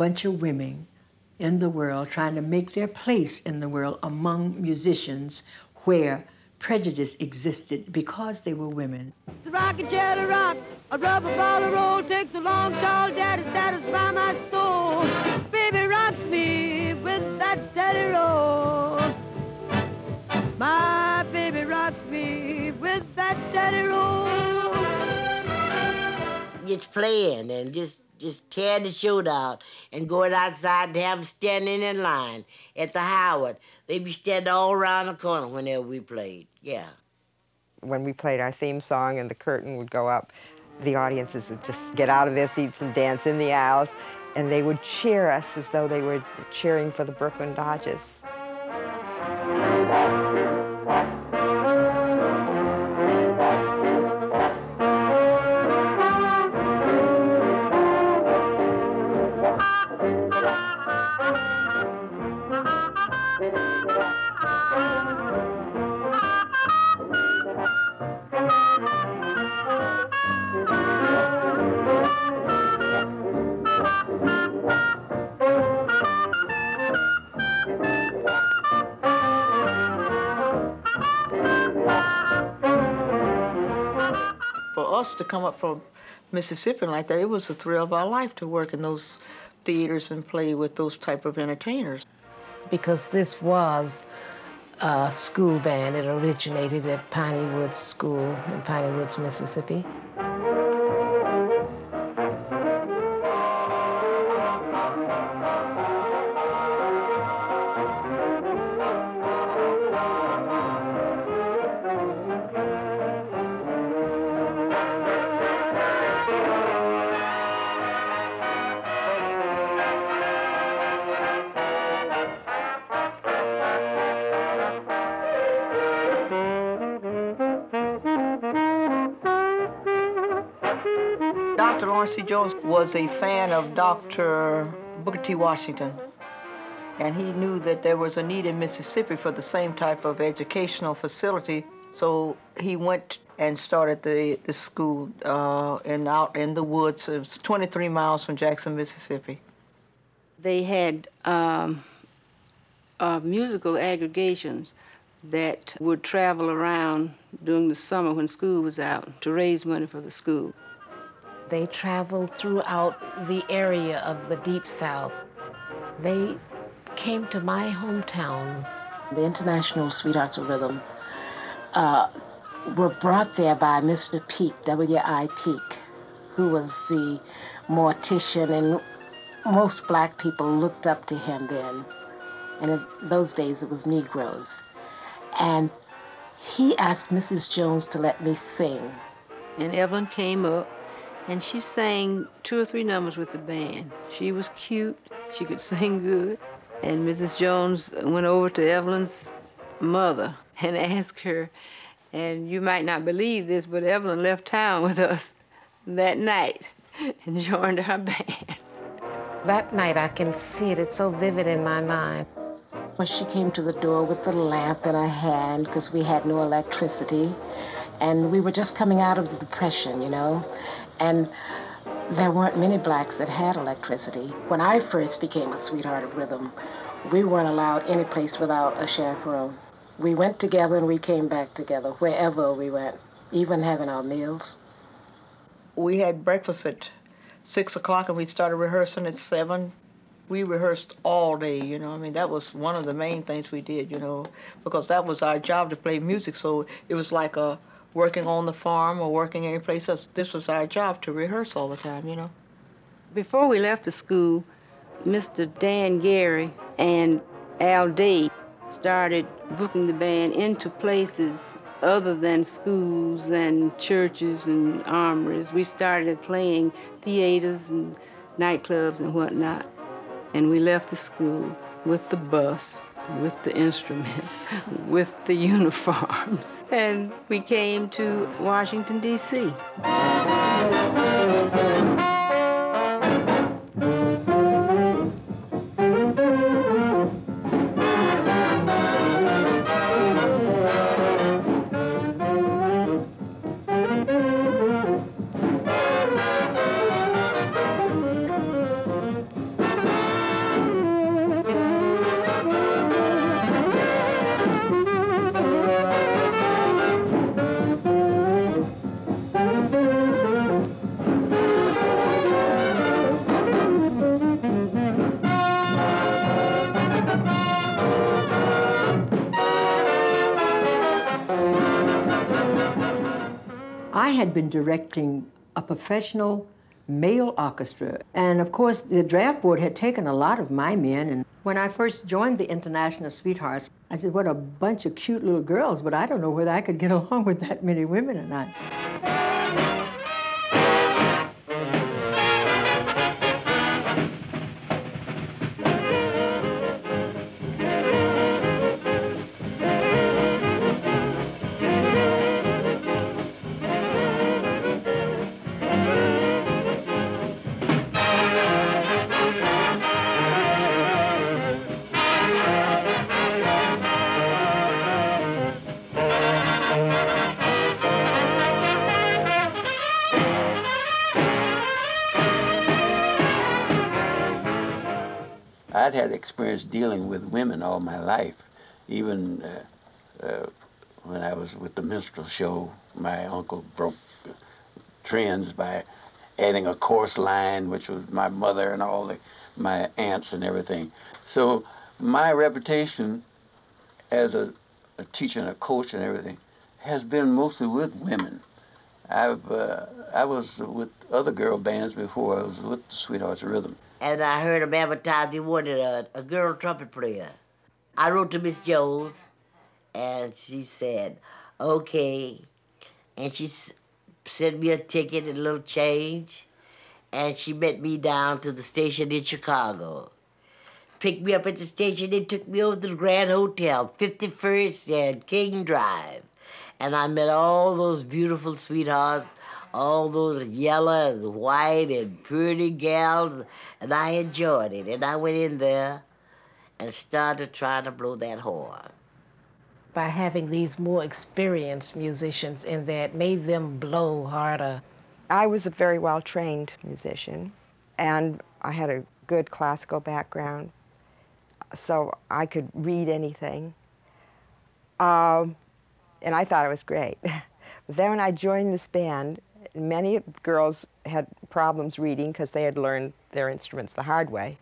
bunch of women in the world trying to make their place in the world among musicians where prejudice existed because they were women. The rocking chair to rock, a rubber ball to roll, takes a long, tall daddy to satisfy my soul. Baby rocks me with that steady roll. My baby rocks me with that steady roll. Just playing and just just tearing the shoot out and going outside and have them standing in line at the Howard. They'd be standing all around the corner whenever we played. Yeah. When we played our theme song and the curtain would go up, the audiences would just get out of their seats and dance in the aisles, and they would cheer us as though they were cheering for the Brooklyn Dodgers. Come up from Mississippi like that, it was the thrill of our life to work in those theaters and play with those type of entertainers. because this was a school band. It originated at Piney Woods School in Piney Woods, Mississippi. Jones was a fan of Dr. Booker T. Washington, and he knew that there was a need in Mississippi for the same type of educational facility. So he went and started the, the school uh, in, out in the woods. It was 23 miles from Jackson, Mississippi. They had um, uh, musical aggregations that would travel around during the summer when school was out to raise money for the school. They traveled throughout the area of the Deep South. They came to my hometown. The International Sweethearts of Rhythm uh, were brought there by Mr. Peake, W.I. Peake, who was the mortician, and most black people looked up to him then. And in those days, it was Negroes. And he asked Mrs. Jones to let me sing. And Evelyn came up and she sang two or three numbers with the band. She was cute, she could sing good. And Mrs. Jones went over to Evelyn's mother and asked her, and you might not believe this, but Evelyn left town with us that night and joined our band. That night, I can see it, it's so vivid in my mind. When she came to the door with the lamp in her hand, because we had no electricity, and we were just coming out of the Depression, you know, and there weren't many blacks that had electricity. When I first became a sweetheart of rhythm, we weren't allowed any place without a chaperone. We went together and we came back together, wherever we went, even having our meals. We had breakfast at 6 o'clock and we started rehearsing at 7. We rehearsed all day, you know. I mean, that was one of the main things we did, you know, because that was our job to play music. So it was like a working on the farm or working any place else. This was our job to rehearse all the time, you know. Before we left the school, Mr. Dan Gary and Al Day started booking the band into places other than schools and churches and armories. We started playing theaters and nightclubs and whatnot. And we left the school with the bus, with the instruments, with the uniforms. And we came to Washington, D.C. I had been directing a professional male orchestra. And of course, the draft board had taken a lot of my men. And when I first joined the International Sweethearts, I said, what a bunch of cute little girls, but I don't know whether I could get along with that many women or not. I'd had experience dealing with women all my life. Even uh, uh, when I was with the minstrel show, my uncle broke trends by adding a chorus line, which was my mother and all the, my aunts and everything. So my reputation as a, a teacher and a coach and everything has been mostly with women. I've uh, I was with other girl bands before I was with the Sweethearts Rhythm and I heard them advertise they wanted a, a girl trumpet player. I wrote to Miss Jones, and she said, okay. And she sent me a ticket and a little change, and she met me down to the station in Chicago. Picked me up at the station and took me over to the Grand Hotel, 51st and King Drive. And I met all those beautiful sweethearts all those yellow and white and pretty gals, and I enjoyed it. And I went in there and started trying to blow that horn. By having these more experienced musicians in that made them blow harder. I was a very well trained musician, and I had a good classical background, so I could read anything. Um, and I thought it was great. But then when I joined this band, many girls had problems reading because they had learned their instruments the hard way.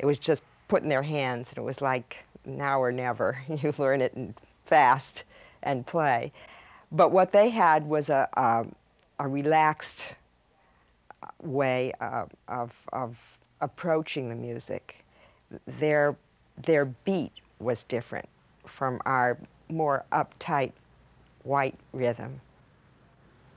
It was just put in their hands, and it was like now or never. You learn it fast and play. But what they had was a, a, a relaxed uh, way of, of, of approaching the music. Their, their beat was different from our more uptight white rhythm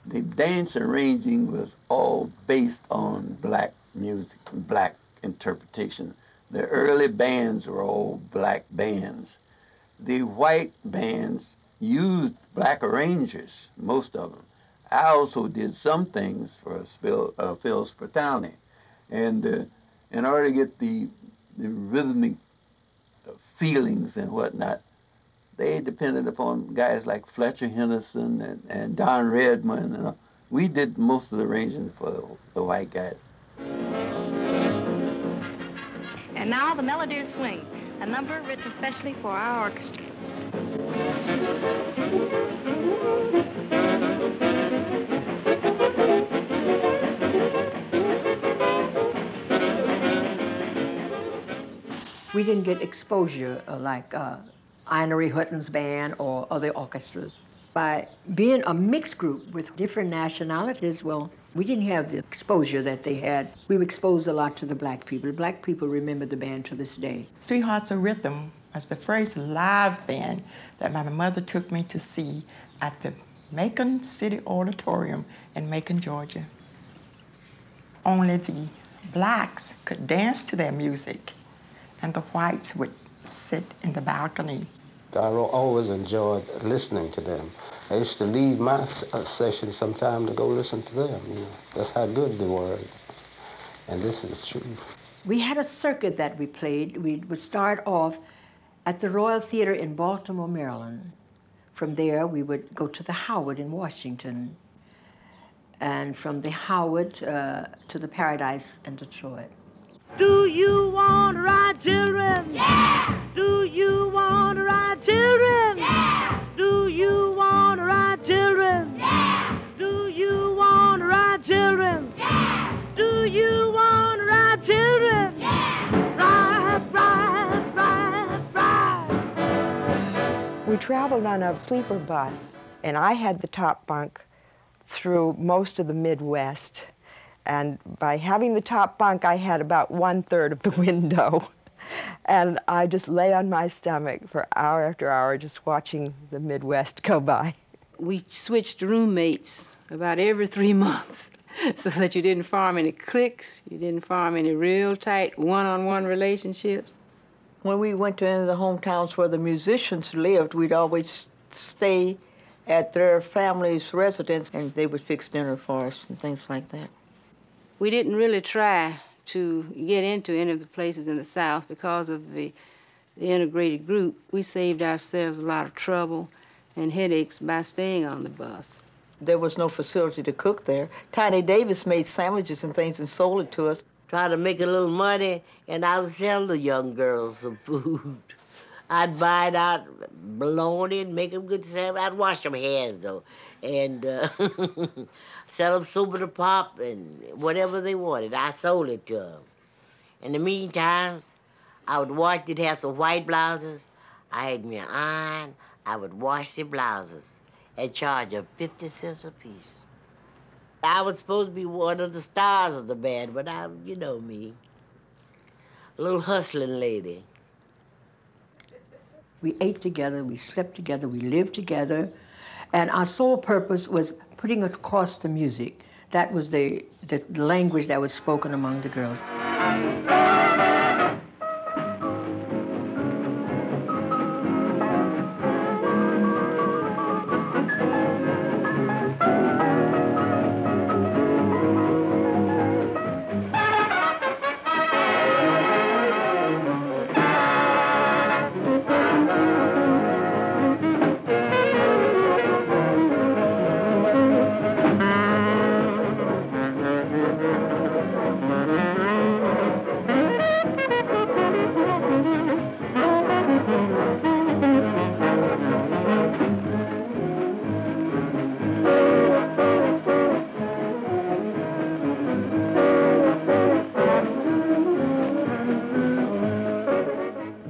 the dance arranging was all based on black music, black interpretation. The early bands were all black bands. The white bands used black arrangers, most of them. I also did some things for Phil, uh, Phil. And uh, in order to get the, the rhythmic feelings and whatnot, they depended upon guys like Fletcher Henderson and, and Don Redman. And, uh, we did most of the arranging for the, the white guys. And now the Melody Swing, a number written especially for our orchestra. We didn't get exposure uh, like uh, Ina Ray Hutton's band or other orchestras. By being a mixed group with different nationalities, well, we didn't have the exposure that they had. We were exposed a lot to the black people. Black people remember the band to this day. Sweethearts of Rhythm was the first live band that my mother took me to see at the Macon City Auditorium in Macon, Georgia. Only the blacks could dance to their music, and the whites would sit in the balcony I always enjoyed listening to them. I used to leave my uh, session sometime to go listen to them. You know, that's how good they were. And this is true. We had a circuit that we played. We would start off at the Royal Theater in Baltimore, Maryland. From there, we would go to the Howard in Washington. And from the Howard uh, to the Paradise in Detroit. Do you want to ride, children? Yeah! Do you We traveled on a sleeper bus, and I had the top bunk through most of the Midwest. And by having the top bunk, I had about one third of the window. and I just lay on my stomach for hour after hour just watching the Midwest go by. We switched roommates about every three months so that you didn't form any cliques, you didn't form any real tight one on one relationships. When we went to any of the hometowns where the musicians lived, we'd always stay at their family's residence and they would fix dinner for us and things like that. We didn't really try to get into any of the places in the South because of the, the integrated group. We saved ourselves a lot of trouble and headaches by staying on the bus. There was no facility to cook there. Tiny Davis made sandwiches and things and sold it to us. Try to make a little money, and I would sell the young girls some food. I'd buy it out bologna and make them good sandwich. I'd wash them hands though, and uh, sell them soba to pop and whatever they wanted. I sold it to them. In the meantime, I would wash. They'd have some white blouses. I had me an iron. I would wash the blouses and charge them fifty cents a piece. I was supposed to be one of the stars of the band, but I'm, you know me, a little hustling lady. We ate together, we slept together, we lived together, and our sole purpose was putting across the music. That was the, the language that was spoken among the girls.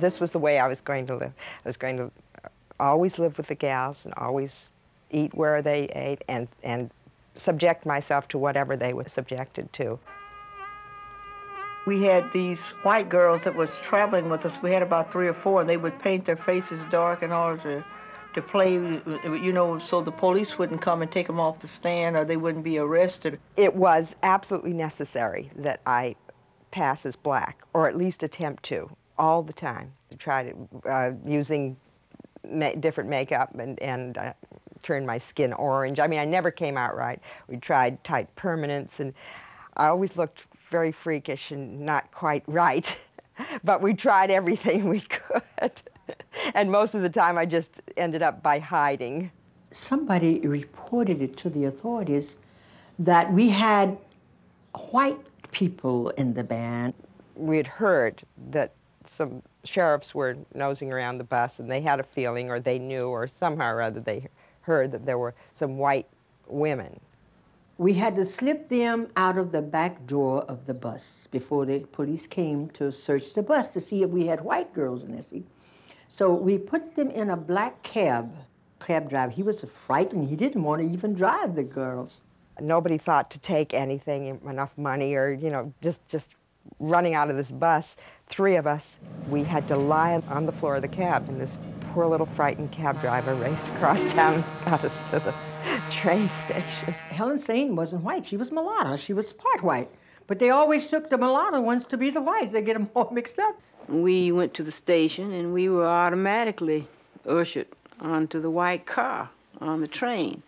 This was the way I was going to live. I was going to uh, always live with the gals and always eat where they ate and, and subject myself to whatever they were subjected to. We had these white girls that was traveling with us. We had about three or four, and they would paint their faces dark in order to, to play, you know, so the police wouldn't come and take them off the stand or they wouldn't be arrested. It was absolutely necessary that I pass as black, or at least attempt to all the time. Tried uh, using ma different makeup and, and uh, turned my skin orange. I mean, I never came out right. We tried tight permanents, and I always looked very freakish and not quite right. but we tried everything we could. and most of the time, I just ended up by hiding. Somebody reported it to the authorities that we had white people in the band. We had heard that some sheriffs were nosing around the bus and they had a feeling or they knew or somehow or other they heard that there were some white women. We had to slip them out of the back door of the bus before the police came to search the bus to see if we had white girls in it. So we put them in a black cab. Cab driver, he was frightened. He didn't want to even drive the girls. Nobody thought to take anything, enough money, or you know, just just running out of this bus, three of us, we had to lie on the floor of the cab, and this poor little frightened cab driver raced across town and got us to the train station. Helen Saine wasn't white. She was mulatto. She was part white. But they always took the mulatto ones to be the whites. They get them all mixed up. We went to the station, and we were automatically ushered onto the white car on the train.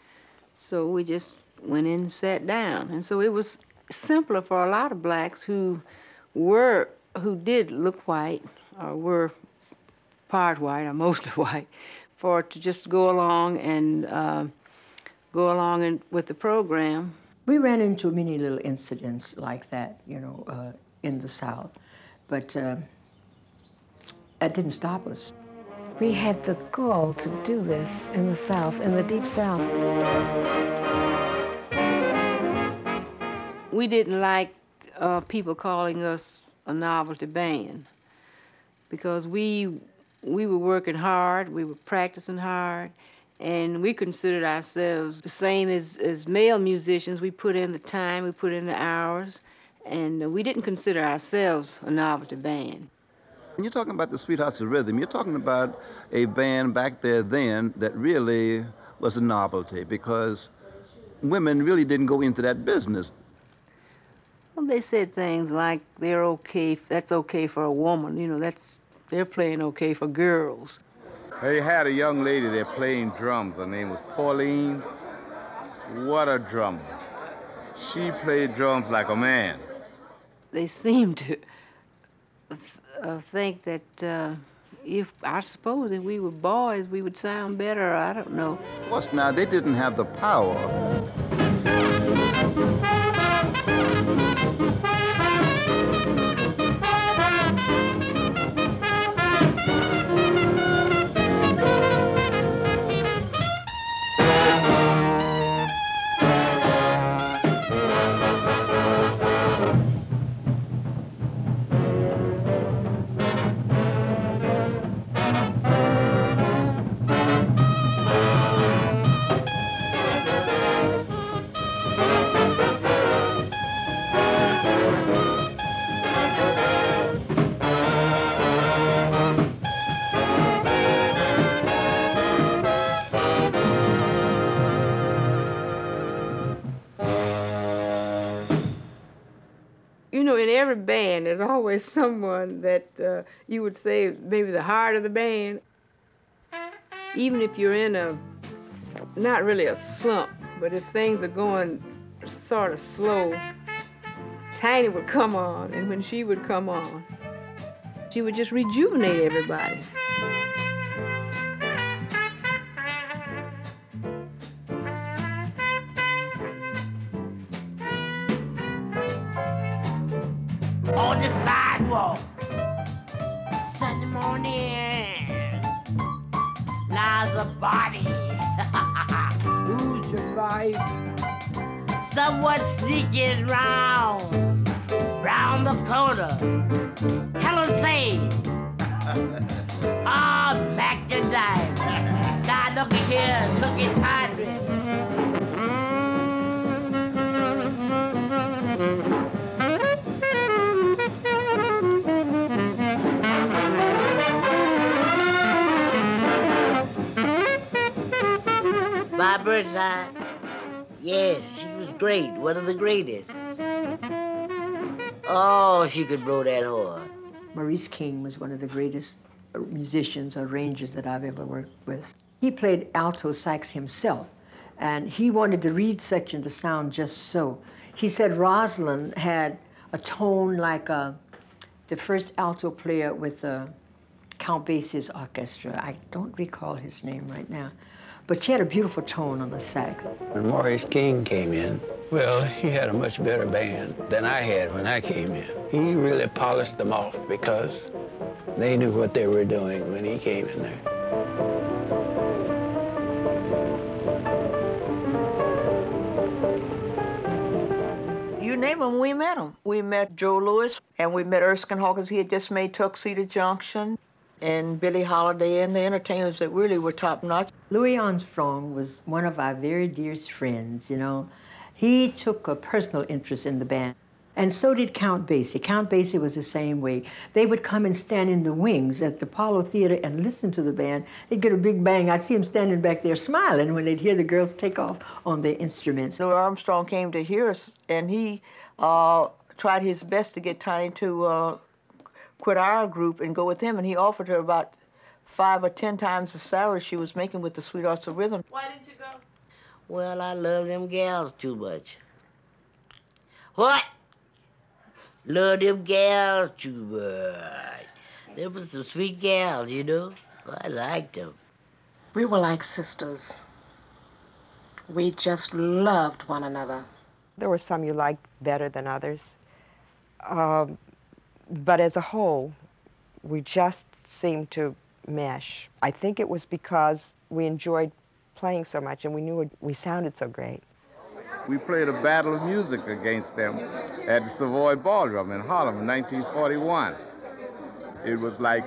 So we just went in and sat down. And so it was simpler for a lot of blacks who were who did look white or were part white or mostly white for to just go along and uh, go along in, with the program. We ran into many little incidents like that, you know, uh, in the South, but uh, that didn't stop us. We had the gall to do this in the South, in the Deep South. We didn't like uh, people calling us a novelty band because we we were working hard, we were practicing hard, and we considered ourselves the same as, as male musicians. We put in the time, we put in the hours, and we didn't consider ourselves a novelty band. When you're talking about the Sweethearts of Rhythm, you're talking about a band back there then that really was a novelty because women really didn't go into that business. Well, they said things like they're okay, that's okay for a woman, you know, that's, they're playing okay for girls. They had a young lady there playing drums. Her name was Pauline. What a drummer. She played drums like a man. They seemed to uh, think that uh, if, I suppose, if we were boys, we would sound better. I don't know. Of course, now, they didn't have the power every band, there's always someone that uh, you would say maybe the heart of the band. Even if you're in a, not really a slump, but if things are going sort of slow, Tiny would come on, and when she would come on, she would just rejuvenate everybody. Body. Lose your life. Someone sneaking round, round the corner. Hello, say. Ah, oh, Mac the dime. God, look at here, look at Padre. Yes, she was great, one of the greatest. Oh, she could blow that horn. Maurice King was one of the greatest musicians, or arrangers that I've ever worked with. He played alto sax himself, and he wanted the reed section to sound just so. He said Rosalind had a tone like uh, the first alto player with the Count Basie's orchestra. I don't recall his name right now. But she had a beautiful tone on the sax. When Maurice King came in, well, he had a much better band than I had when I came in. He really polished them off because they knew what they were doing when he came in there. You name them, we met them. We met Joe Louis, and we met Erskine Hawkins. He had just made Tuxedo Junction and Billie Holiday and the entertainers that really were top notch. Louis Armstrong was one of our very dearest friends, you know. He took a personal interest in the band. And so did Count Basie. Count Basie was the same way. They would come and stand in the wings at the Apollo Theater and listen to the band. They'd get a big bang. I'd see them standing back there smiling when they'd hear the girls take off on their instruments. Louis Armstrong came to hear us, and he uh, tried his best to get Tiny to uh, quit our group and go with him, and he offered her about five or ten times the salary she was making with the Sweethearts of Rhythm. Why didn't you go? Well, I love them gals too much. What? Love them gals too much. They were some sweet gals, you know. I liked them. We were like sisters. We just loved one another. There were some you liked better than others. Um, but as a whole, we just seemed to mesh. I think it was because we enjoyed playing so much and we knew we sounded so great. We played a battle of music against them at the Savoy Ballroom in Harlem in 1941. It was like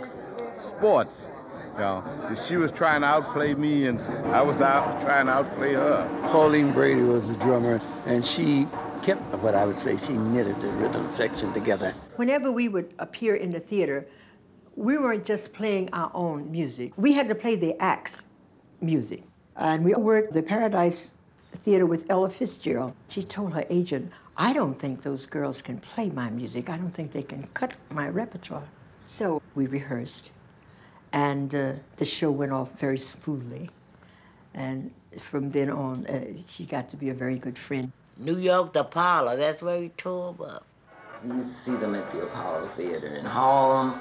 sports. You know, she was trying to outplay me, and I was out trying to outplay her. Pauline Brady was the drummer, and she kept what I would say she knitted the rhythm section together. Whenever we would appear in the theater, we weren't just playing our own music. We had to play the act's music. And we worked the Paradise Theater with Ella Fitzgerald. She told her agent, I don't think those girls can play my music. I don't think they can cut my repertoire. So we rehearsed, and uh, the show went off very smoothly. And from then on, uh, she got to be a very good friend. New York, the Apollo, that's where we tore them up. We used to see them at the Apollo Theater in Harlem,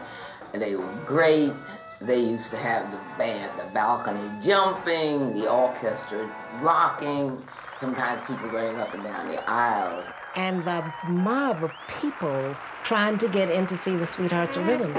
and they were great. They used to have the band, the balcony jumping, the orchestra rocking, sometimes people running up and down the aisles. And the mob of people trying to get in to see the Sweethearts of Rhythm.